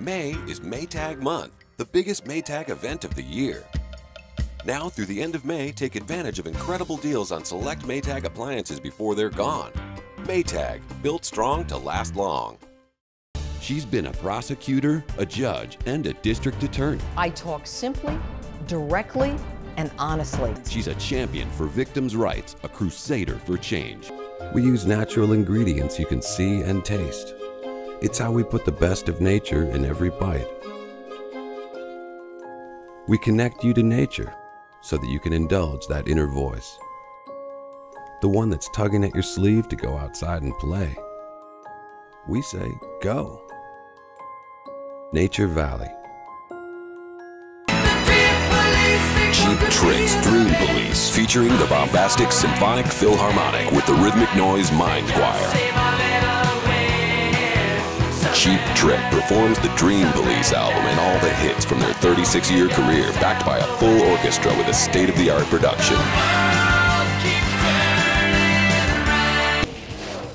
May is Maytag Month, the biggest Maytag event of the year. Now through the end of May, take advantage of incredible deals on select Maytag appliances before they're gone. Maytag, built strong to last long. She's been a prosecutor, a judge, and a district attorney. I talk simply, directly, and honestly. She's a champion for victims' rights, a crusader for change. We use natural ingredients you can see and taste. It's how we put the best of nature in every bite. We connect you to nature so that you can indulge that inner voice. The one that's tugging at your sleeve to go outside and play. We say, go. Nature Valley. Cheap Trick's Dream Police, featuring the bombastic symphonic Philharmonic with the rhythmic noise Mind Choir. Cheap Trick performs the Dream Police album and all the hits from their 36 year career, backed by a full orchestra with a state of the art production.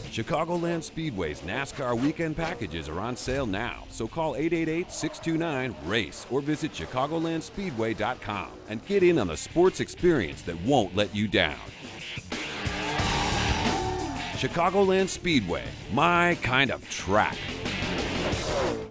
Chicagoland Speedway's NASCAR weekend packages are on sale now, so call 888-629-RACE or visit chicagolandspeedway.com and get in on the sports experience that won't let you down. Chicagoland Speedway, my kind of track. Thank you.